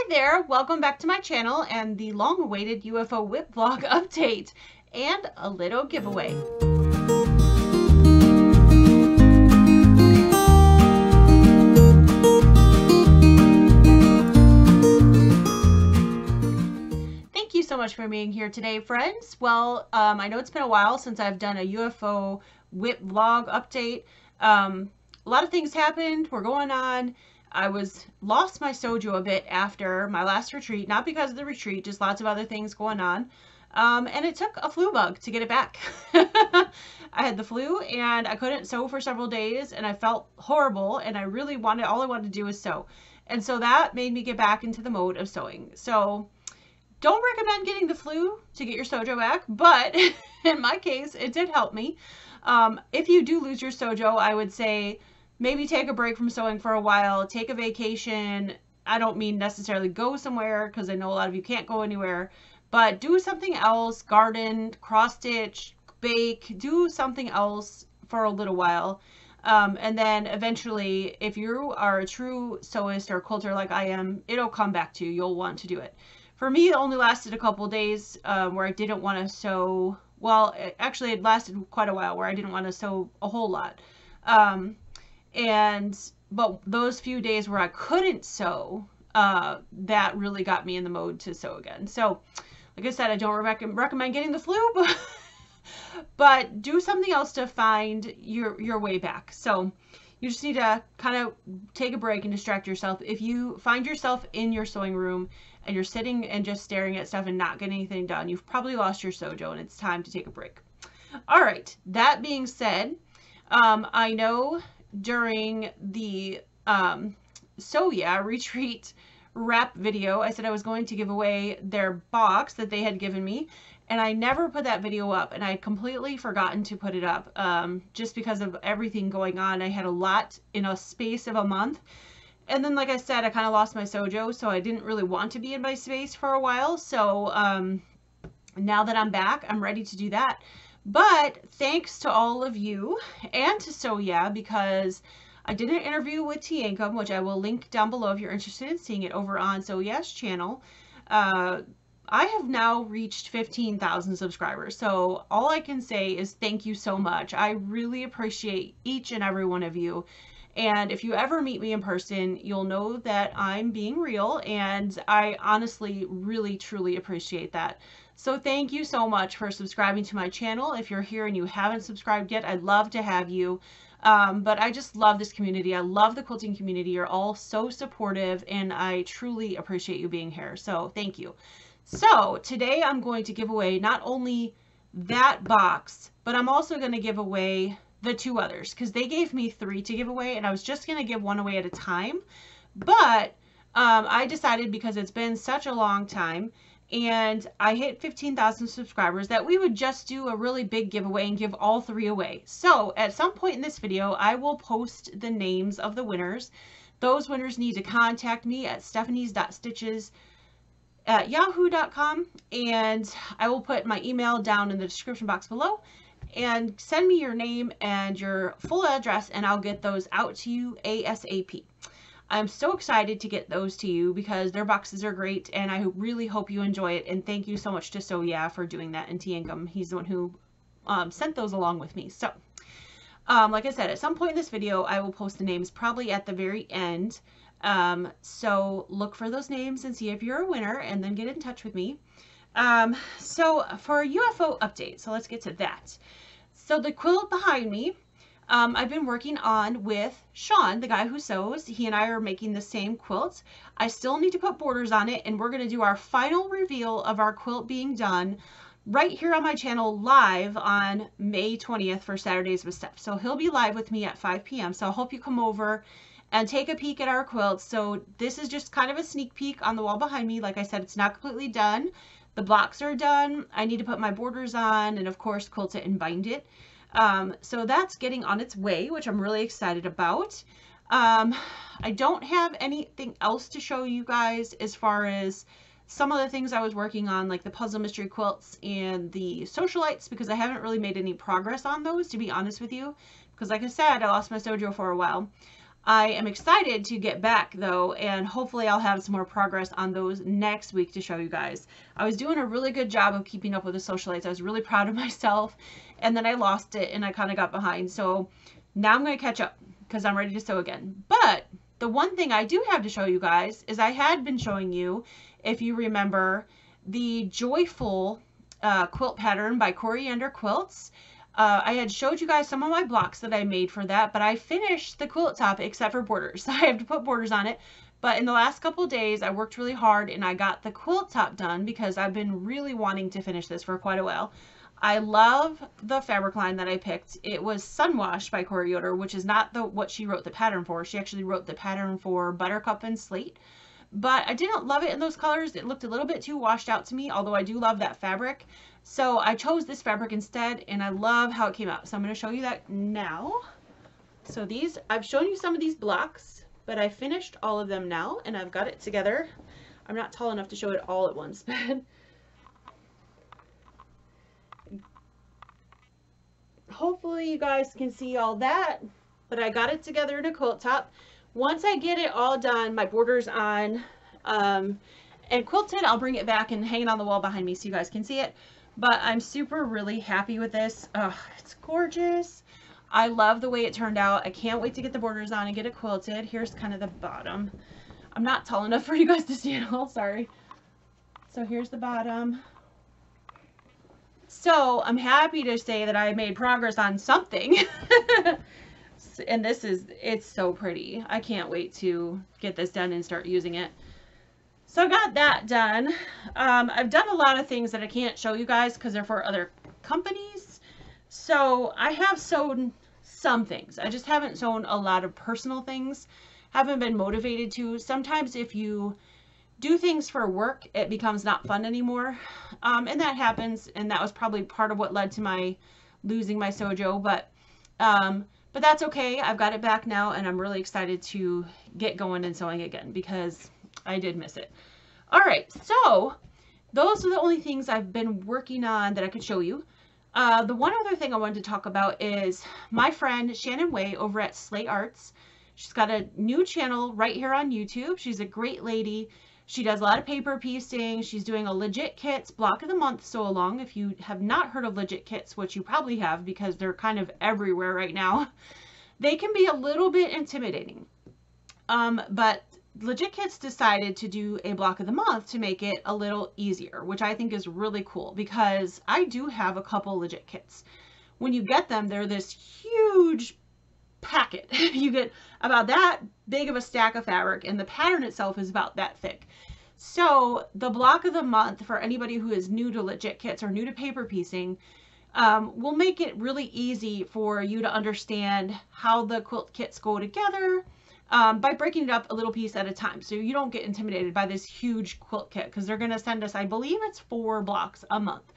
Hi there, welcome back to my channel and the long-awaited UFO WIP vlog update and a little giveaway. Thank you so much for being here today, friends. Well, um, I know it's been a while since I've done a UFO WIP vlog update. Um, a lot of things happened, were going on. I was lost my sojo a bit after my last retreat, not because of the retreat, just lots of other things going on. Um, and it took a flu bug to get it back. I had the flu and I couldn't sew for several days and I felt horrible and I really wanted, all I wanted to do was sew. And so that made me get back into the mode of sewing. So don't recommend getting the flu to get your sojo back, but in my case, it did help me. Um, if you do lose your sojo, I would say maybe take a break from sewing for a while, take a vacation. I don't mean necessarily go somewhere because I know a lot of you can't go anywhere, but do something else, garden, cross stitch, bake, do something else for a little while. Um, and then eventually, if you are a true sewist or quilter like I am, it'll come back to you. You'll want to do it. For me, it only lasted a couple days um, where I didn't want to sew. Well, actually, it lasted quite a while where I didn't want to sew a whole lot. Um, and but those few days where I couldn't sew, uh, that really got me in the mode to sew again. So, like I said, I don't rec- recommend getting the flu, but, but do something else to find your your way back. So, you just need to kind of take a break and distract yourself. If you find yourself in your sewing room and you're sitting and just staring at stuff and not getting anything done, you've probably lost your sojo and it's time to take a break. All right, that being said, um, I know during the um, Sew Yeah retreat wrap video, I said I was going to give away their box that they had given me. And I never put that video up and I completely forgotten to put it up um, just because of everything going on. I had a lot in a space of a month. And then, like I said, I kind of lost my sojo, so I didn't really want to be in my space for a while. So um, now that I'm back, I'm ready to do that. But thanks to all of you and to Sew Yeah, because I did an interview with Teancum, which I will link down below if you're interested in seeing it over on Sew Yeah's channel. Uh, I have now reached 15,000 subscribers. So all I can say is thank you so much. I really appreciate each and every one of you. And if you ever meet me in person, you'll know that I'm being real. And I honestly, really, truly appreciate that. So thank you so much for subscribing to my channel. If you're here and you haven't subscribed yet, I'd love to have you. Um, but I just love this community. I love the quilting community. You're all so supportive and I truly appreciate you being here. So thank you. So today I'm going to give away not only that box, but I'm also going to give away the two others because they gave me three to give away and I was just going to give one away at a time. But um, I decided because it's been such a long time and I hit 15,000 subscribers that we would just do a really big giveaway and give all three away. So at some point in this video, I will post the names of the winners. Those winners need to contact me at stephanies.stitches at yahoo.com and I will put my email down in the description box below and send me your name and your full address and I'll get those out to you ASAP. I'm so excited to get those to you because their boxes are great and I really hope you enjoy it. And thank you so much to Sew Yeah for doing that and Teancum. He's the one who um, sent those along with me. So, um, like I said, at some point in this video, I will post the names probably at the very end. Um, so look for those names and see if you're a winner and then get in touch with me. Um, so for UFO update, so let's get to that. So the quilt behind me um, I've been working on with Sean, the guy who sews. He and I are making the same quilt. I still need to put borders on it, and we're going to do our final reveal of our quilt being done right here on my channel live on May 20th for Saturdays with Steph. So he'll be live with me at 5 p.m. So I hope you come over and take a peek at our quilt. So this is just kind of a sneak peek on the wall behind me. Like I said, it's not completely done. The blocks are done. I need to put my borders on and of course quilt it and bind it. Um, so that's getting on its way, which I'm really excited about. Um, I don't have anything else to show you guys as far as some of the things I was working on, like the puzzle mystery quilts and the socialites, because I haven't really made any progress on those, to be honest with you. Because like I said, I lost my sojo for a while. I am excited to get back though, and hopefully I'll have some more progress on those next week to show you guys. I was doing a really good job of keeping up with the socialites. I was really proud of myself, and then I lost it and I kind of got behind. So now I'm going to catch up because I'm ready to sew again. But the one thing I do have to show you guys is I had been showing you, if you remember, the Joyful uh, quilt pattern by Coriander Quilts. Uh, I had showed you guys some of my blocks that I made for that, but I finished the quilt top except for borders. I have to put borders on it. But in the last couple days, I worked really hard and I got the quilt top done because I've been really wanting to finish this for quite a while. I love the fabric line that I picked. It was Sunwash by Corey Yoder, which is not the what she wrote the pattern for. She actually wrote the pattern for Buttercup and Slate. But I didn't love it in those colors. It looked a little bit too washed out to me, although I do love that fabric. So I chose this fabric instead, and I love how it came out. So I'm going to show you that now. So these, I've shown you some of these blocks, but I finished all of them now, and I've got it together. I'm not tall enough to show it all at once, but hopefully you guys can see all that, but I got it together in a quilt top. Once I get it all done, my border's on um, and quilted, I'll bring it back and hang it on the wall behind me so you guys can see it. But I'm super really happy with this. It's gorgeous. I love the way it turned out. I can't wait to get the borders on and get it quilted. Here's kind of the bottom. I'm not tall enough for you guys to see it all, sorry. So here's the bottom. So I'm happy to say that I made progress on something. and this is, it's so pretty. I can't wait to get this done and start using it. So I got that done. Um, I've done a lot of things that I can't show you guys because they're for other companies. So I have sewn some things. I just haven't sewn a lot of personal things. Haven't been motivated to. Sometimes if you do things for work, it becomes not fun anymore. Um, and that happens, and that was probably part of what led to my losing my Sojo, but um, but that's okay. I've got it back now, and I'm really excited to get going and sewing again because I did miss it. All right, so those are the only things I've been working on that I could show you. Uh, the one other thing I wanted to talk about is my friend Shannon Way over at SleighArts. She's got a new channel right here on YouTube. She's a great lady. She does a lot of paper piecing. She's doing a Legit Kits block of the month sew along. If you have not heard of Legit Kits, which you probably have because they're kind of everywhere right now, they can be a little bit intimidating. Um, but Legit Kits decided to do a block of the month to make it a little easier, which I think is really cool because I do have a couple Legit Kits. When you get them, they're this huge packet. you get about that big of a stack of fabric and the pattern itself is about that thick. So the block of the month for anybody who is new to legit kits or new to paper piecing um, will make it really easy for you to understand how the quilt kits go together um, by breaking it up a little piece at a time. So you don't get intimidated by this huge quilt kit because they're going to send us, I believe it's four blocks a month.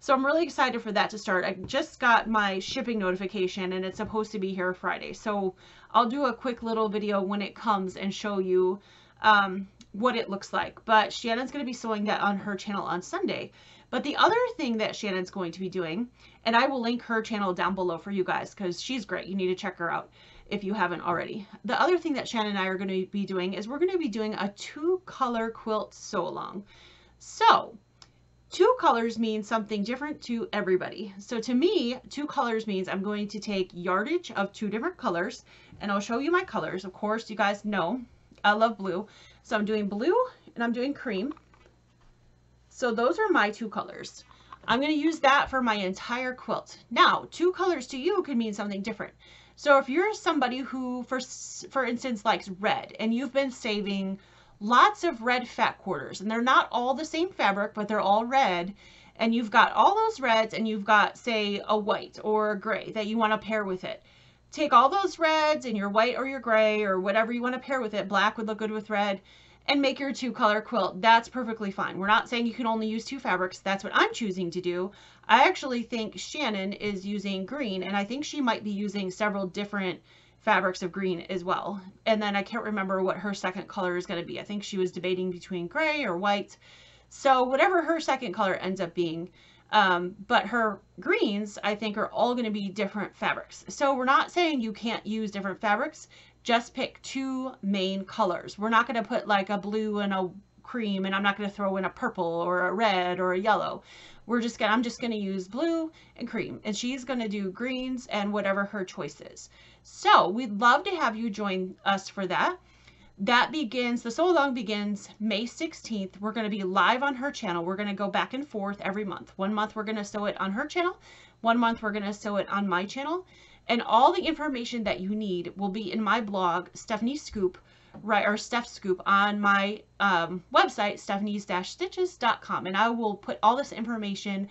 So I'm really excited for that to start. I just got my shipping notification and it's supposed to be here Friday. So I'll do a quick little video when it comes and show you um, what it looks like. But Shannon's going to be sewing that on her channel on Sunday. But the other thing that Shannon's going to be doing, and I will link her channel down below for you guys because she's great. You need to check her out if you haven't already. The other thing that Shannon and I are going to be doing is we're going to be doing a two color quilt sew along. So colors means something different to everybody. So to me, two colors means I'm going to take yardage of two different colors and I'll show you my colors. Of course, you guys know I love blue. So I'm doing blue and I'm doing cream. So those are my two colors. I'm going to use that for my entire quilt. Now, two colors to you could mean something different. So if you're somebody who, for, for instance, likes red and you've been saving lots of red fat quarters and they're not all the same fabric, but they're all red. And you've got all those reds and you've got say a white or a gray that you want to pair with it. Take all those reds and your white or your gray or whatever you want to pair with it. Black would look good with red and make your two color quilt. That's perfectly fine. We're not saying you can only use two fabrics. That's what I'm choosing to do. I actually think Shannon is using green and I think she might be using several different fabrics of green as well. And then I can't remember what her second color is going to be. I think she was debating between gray or white. So whatever her second color ends up being, um, but her greens, I think, are all going to be different fabrics. So we're not saying you can't use different fabrics. just pick two main colors. We're not going to put like a blue and a cream and I'm not going to throw in a purple or a red or a yellow. We're just going to, I'm just going to use blue and cream and she's going to do greens and whatever her choice is. So we'd love to have you join us for that. That begins, the sew along begins May 16th. We're going to be live on her channel. We're going to go back and forth every month. One month we're going to sew it on her channel. One month we're going to sew it on my channel. And all the information that you need will be in my blog, Stephanie Scoop, right, or Steph Scoop on my um, website, stephanies-stitches.com. And I will put all this information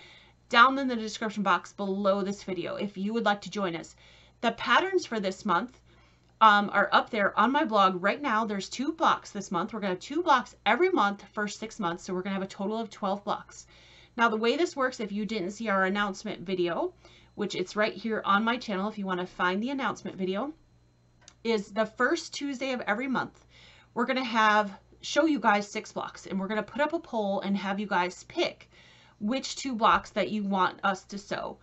down in the description box below this video if you would like to join us. The patterns for this month um, are up there on my blog right now. There's two blocks this month. We're going to have two blocks every month for six months. So we're going to have a total of 12 blocks. Now the way this works, if you didn't see our announcement video, which it's right here on my channel if you want to find the announcement video, is the first Tuesday of every month. We're going to have show you guys six blocks and we're going to put up a poll and have you guys pick which two blocks that you want us to sew.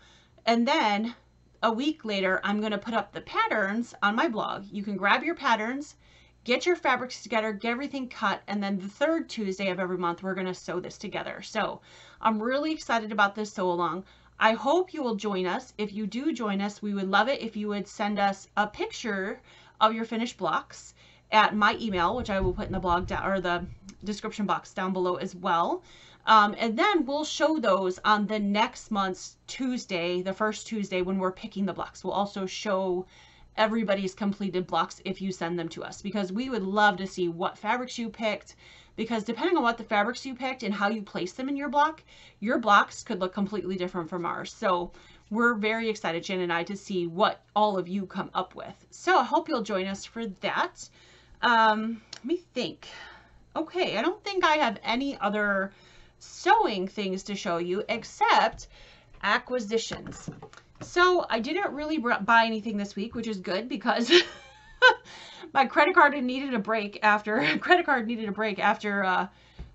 And then a week later, I'm going to put up the patterns on my blog. You can grab your patterns, get your fabrics together, get everything cut, and then the third Tuesday of every month, we're going to sew this together. So I'm really excited about this sew along. I hope you will join us. If you do join us, we would love it if you would send us a picture of your finished blocks at my email, which I will put in the blog down or the description box down below as well. Um, and then we'll show those on the next month's Tuesday, the first Tuesday when we're picking the blocks. We'll also show everybody's completed blocks if you send them to us because we would love to see what fabrics you picked, because depending on what the fabrics you picked and how you place them in your block, your blocks could look completely different from ours. So we're very excited, Jen and I, to see what all of you come up with. So I hope you'll join us for that. Um, let me think. Okay, I don't think I have any other sewing things to show you except acquisitions. So I didn't really buy anything this week, which is good because my credit card needed a break after credit card needed a break after uh,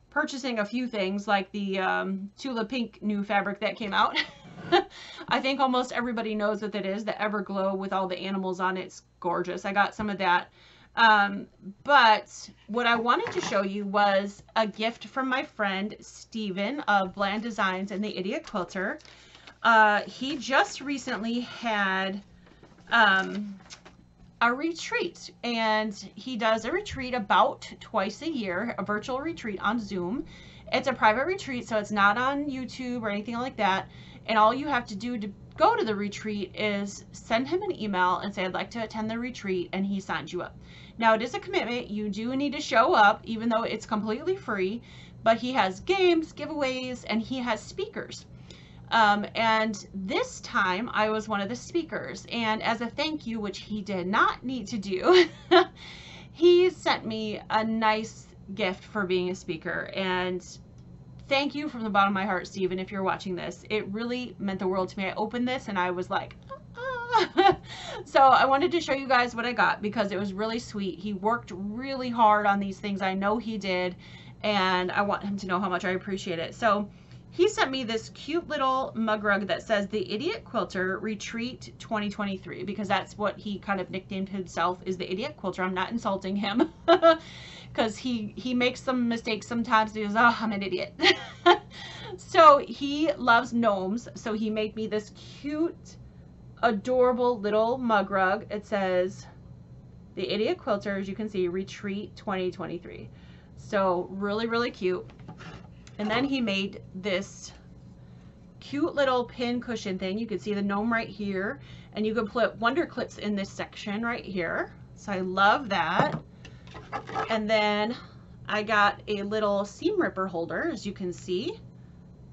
purchasing a few things like the um, Tula Pink new fabric that came out. I think almost everybody knows what that is, the Everglow with all the animals on it. It's gorgeous. I got some of that. Um, but what I wanted to show you was a gift from my friend Steven of Bland Designs and the Idiot Quilter. Uh, he just recently had um, a retreat and he does a retreat about twice a year, a virtual retreat on Zoom. It's a private retreat, so it's not on YouTube or anything like that. And all you have to do to go to the retreat is send him an email and say, I'd like to attend the retreat, and he signs you up. Now, it is a commitment. You do need to show up, even though it's completely free, but he has games, giveaways, and he has speakers. Um, and this time I was one of the speakers. And as a thank you, which he did not need to do, he sent me a nice gift for being a speaker. And thank you from the bottom of my heart, Stephen, if you're watching this. It really meant the world to me. I opened this and I was like, ah. so I wanted to show you guys what I got because it was really sweet. He worked really hard on these things. I know he did. And I want him to know how much I appreciate it. So he sent me this cute little mug rug that says the Idiot Quilter Retreat 2023 because that's what he kind of nicknamed himself is the Idiot Quilter. I'm not insulting him because he, he makes some mistakes sometimes. He goes, oh, I'm an idiot. so he loves gnomes. So he made me this cute, adorable little mug rug. It says the Idiot Quilter, as you can see, Retreat 2023. So really, really cute. And then he made this cute little pin cushion thing. You can see the gnome right here. And you can put wonder clips in this section right here. So I love that. And then I got a little seam ripper holder, as you can see.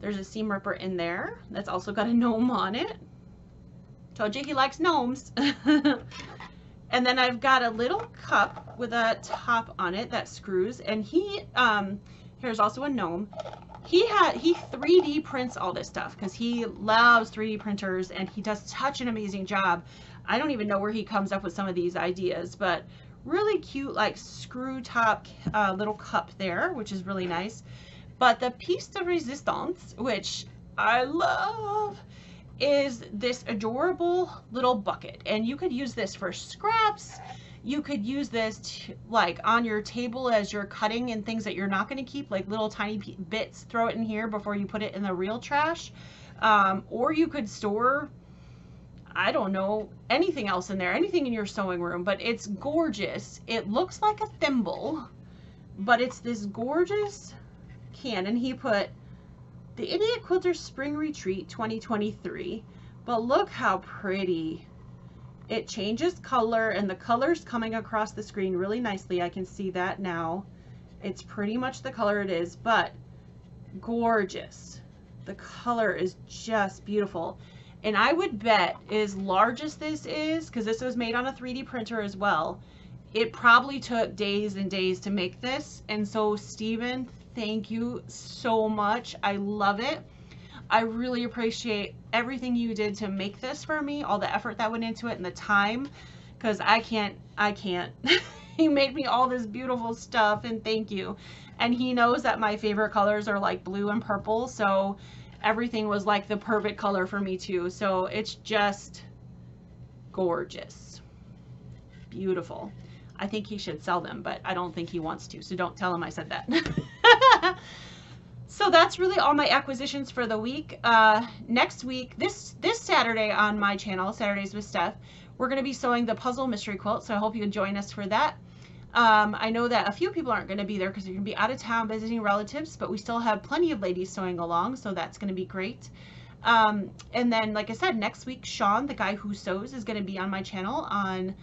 There's a seam ripper in there. That's also got a gnome on it. Told you he likes gnomes. and then I've got a little cup with a top on it that screws. And he, um, Here's also a gnome. He had he 3D prints all this stuff because he loves 3D printers and he does such an amazing job. I don't even know where he comes up with some of these ideas, but really cute like screw top uh, little cup there, which is really nice. But the piece de resistance, which I love, is this adorable little bucket. And you could use this for scraps. You could use this to, like on your table as you're cutting and things that you're not going to keep, like little tiny bits, throw it in here before you put it in the real trash. Um, or you could store, I don't know, anything else in there, anything in your sewing room, but it's gorgeous. It looks like a thimble, but it's this gorgeous can. And he put the Idiot Quilter Spring Retreat 2023. But look how pretty it changes color and the color's coming across the screen really nicely. I can see that now. It's pretty much the color it is, but gorgeous. The color is just beautiful. And I would bet as large as this is, because this was made on a 3D printer as well, it probably took days and days to make this. And so Stephen, thank you so much. I love it. I really appreciate everything you did to make this for me, all the effort that went into it and the time, because I can't, I can't. he made me all this beautiful stuff and thank you. And he knows that my favorite colors are like blue and purple, so everything was like the perfect color for me too. So it's just gorgeous. Beautiful. I think he should sell them, but I don't think he wants to, so don't tell him I said that. so that's really all my acquisitions for the week. Uh, next week, this this Saturday on my channel, Saturdays with Steph, we're going to be sewing the puzzle mystery quilt. So I hope you join us for that. Um, I know that a few people aren't going to be there because they're going to be out of town visiting relatives, but we still have plenty of ladies sewing along, so that's going to be great. Um, and then, like I said, next week, Sean, the guy who sews, is going to be on my channel on,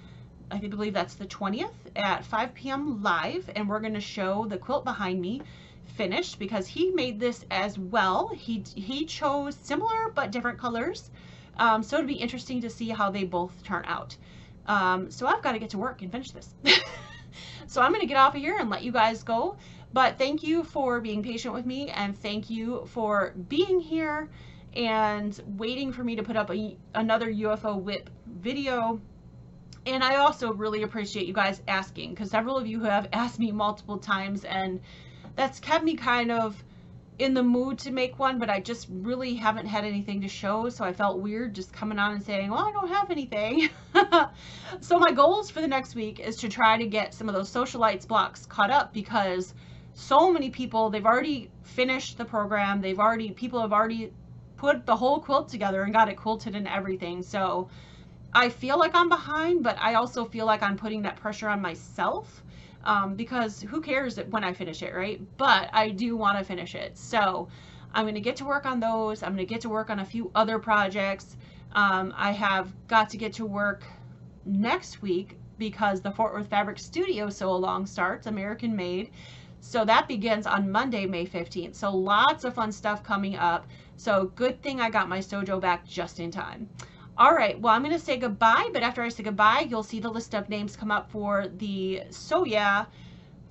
I believe that's the 20th at 5 p.m. live, and we're going to show the quilt behind me finished because he made this as well. He, he chose similar but different colors. Um, so it'd be interesting to see how they both turn out. Um, so I've got to get to work and finish this. so I'm going to get off of here and let you guys go. But thank you for being patient with me and thank you for being here and waiting for me to put up a, another UFO WIP video. And I also really appreciate you guys asking because several of you have asked me multiple times and that's kept me kind of in the mood to make one, but I just really haven't had anything to show, so I felt weird just coming on and saying, well, I don't have anything. so my goals for the next week is to try to get some of those socialites blocks caught up because so many people, they've already finished the program, they've already, people have already put the whole quilt together and got it quilted and everything, so I feel like I'm behind, but I also feel like I'm putting that pressure on myself um, because who cares when I finish it, right? But I do want to finish it. So I'm going to get to work on those. I'm going to get to work on a few other projects. Um, I have got to get to work next week because the Fort Worth Fabric Studio Sew Along starts, American Made. So that begins on Monday, May 15th. So lots of fun stuff coming up. So good thing I got my Sojo back just in time. All right, well, I'm going to say goodbye, but after I say goodbye, you'll see the list of names come up for the Sew Yeah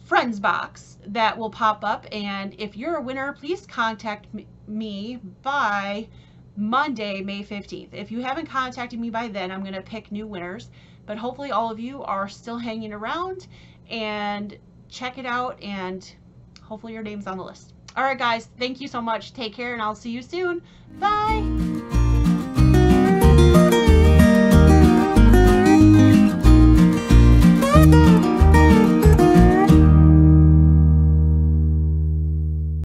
Friends box that will pop up. And if you're a winner, please contact me by Monday, May 15th. If you haven't contacted me by then, I'm going to pick new winners. But hopefully all of you are still hanging around and check it out and hopefully your name's on the list. All right, guys, thank you so much. Take care and I'll see you soon. Bye.